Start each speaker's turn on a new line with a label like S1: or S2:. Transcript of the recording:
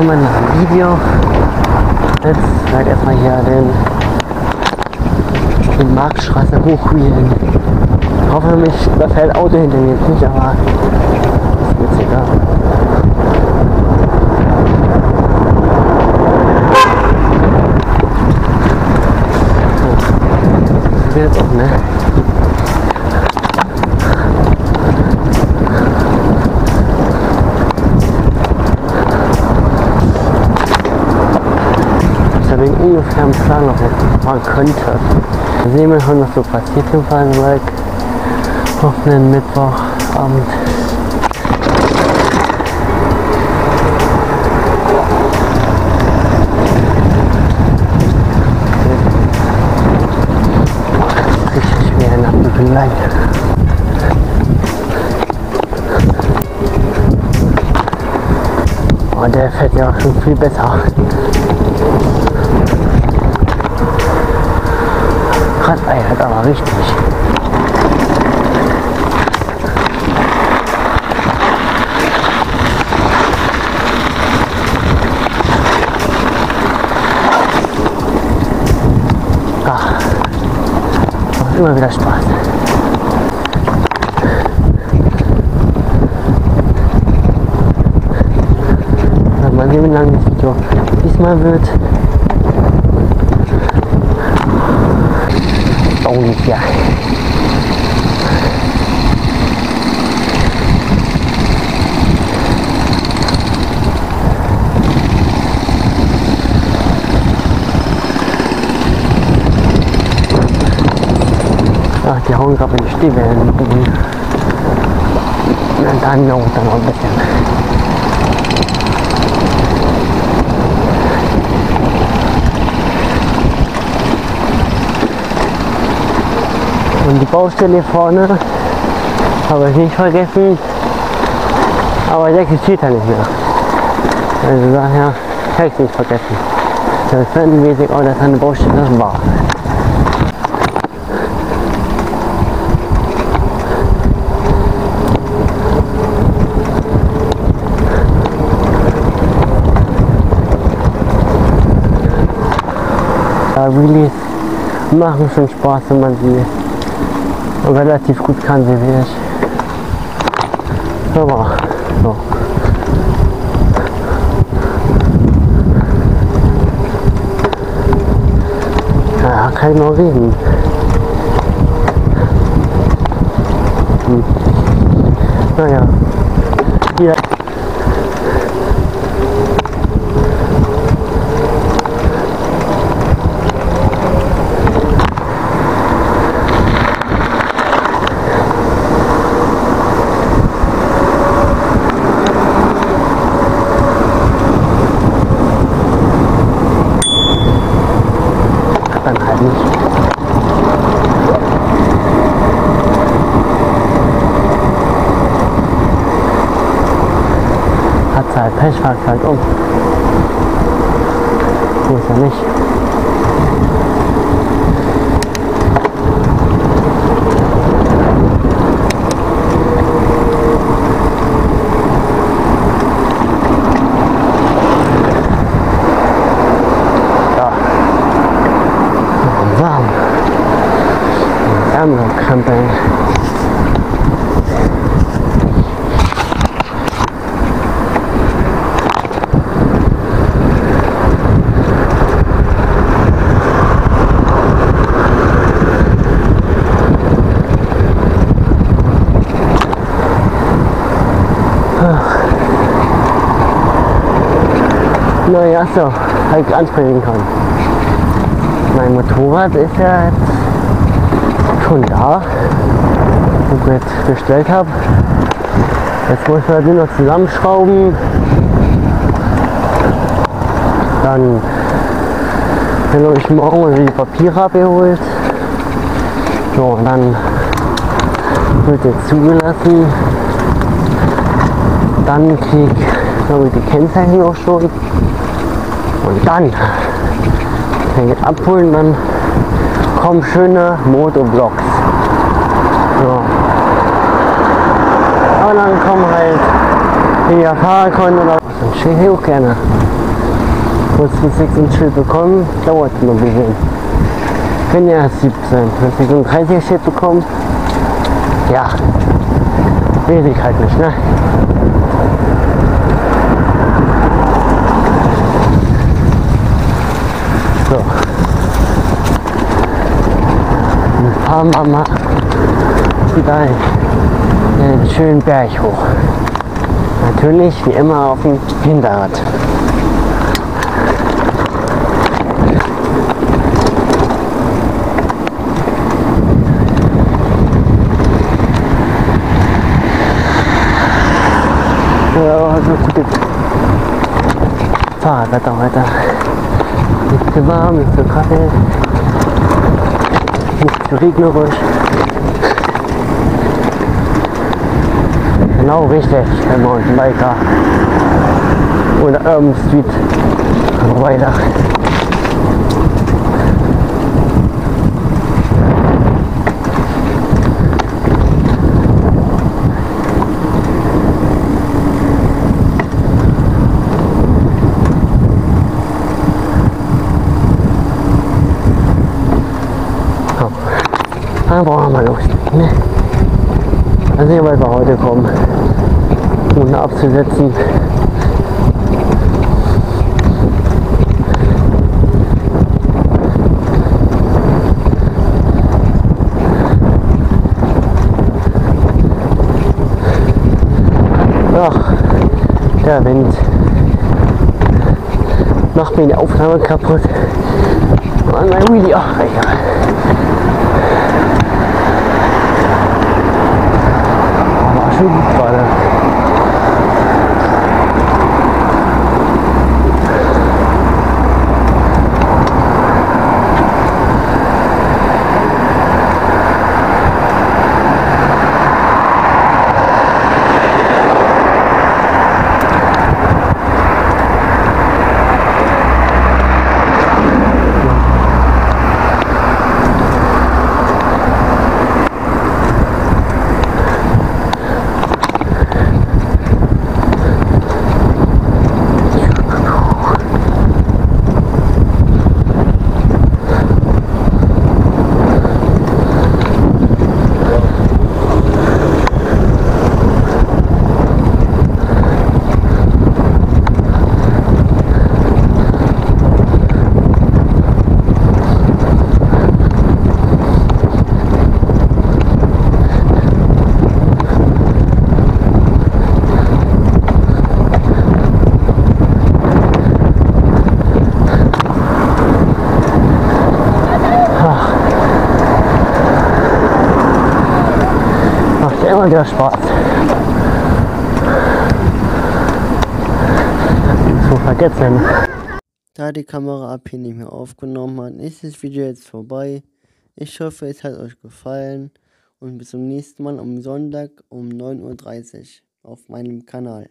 S1: willkommen dem Video. Jetzt ich erstmal hier den, den Marktstraße hochwheelen. Ich hoffe, mich überfällt Auto hinter mir jetzt nicht, aber ist jetzt egal. So. Das wird jetzt ne? deswegen ungefähr einen Plan noch was fahren könnte. Sehen wir, was so passiert im Fallberg. Offenen Mittwochabend. Bügelei. Oh, der fährt ja auch schon viel besser. Radeiert aber richtig. Ach, macht immer wieder Spaß. Na, Mal sehen, wie lang das Video diesmal wird. ungefähr. Ach, die hauen gerade in die Stiefel. Dann noch, dann noch ein bisschen. Und die Baustelle vorne habe ich nicht vergessen, aber der existiert ja nicht mehr. Also daher kann ich es nicht vergessen. Selbstverständlich auch, dass eine Baustelle war. Wheelies machen schon Spaß, wenn man sie relativ gut kann, wie ich. Aber so. Ja, kann ich noch reden. Hm. Naja. Hier. dann halt nicht. Pech, fragt halt um. Ist ja nicht. Ja. warm. Ärmel krempeln. Naja, so, halt ansprechen kann. Mein Motorrad ist ja jetzt schon da, wo ich jetzt bestellt habe. Jetzt muss man nur noch zusammenschrauben. Dann wenn ich morgen die Papiere abgeholt. So, und dann wird jetzt zugelassen. Dann krieg ich glaube ich die Kennzeichen auch schon. Und dann abholen, dann kommen schöne Motoblocks. So. Und dann kommen halt die Fahrerkunden oder was. Ich auch gerne. Kurz bis ich ein Schild bekommen, dauert noch ein bisschen. Ich bin ja erst 17. Bis ich ein 30 Schild bekomme, ja, weiß ich halt nicht, ne? So. Dann fahren wir mal wieder einen schönen Berg hoch. Natürlich wie immer auf dem Hinterrad. Ja, also gute Fahrradwetter heute. Nicht zu warm, nicht zu kalt, nicht zu regnerisch. Genau richtig, der Mountainbiker oder Urban Street Rider. So. Dann brauchen wir los. Ne? Wir heute kommen. Ohne abzusetzen. Ach, der Wind macht mir die Aufnahme kaputt. Und mein ach egal. War wieder Spaß. So vergessen. Da die Kamera ab hier nicht mehr aufgenommen hat, ist das Video jetzt vorbei. Ich hoffe, es hat euch gefallen und bis zum nächsten Mal am Sonntag um 9.30 Uhr auf meinem Kanal.